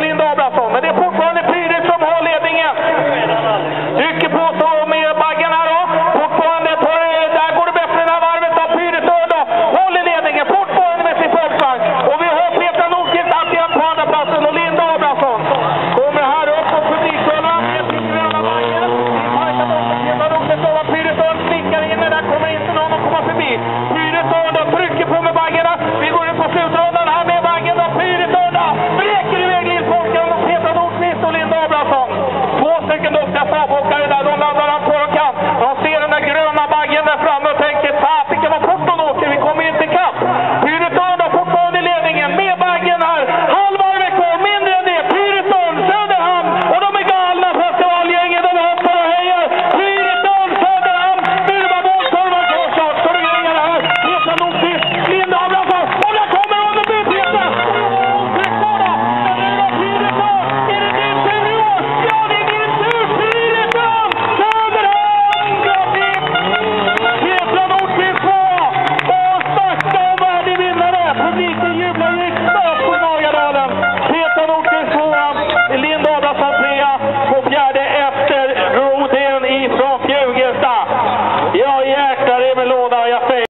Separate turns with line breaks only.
lindo,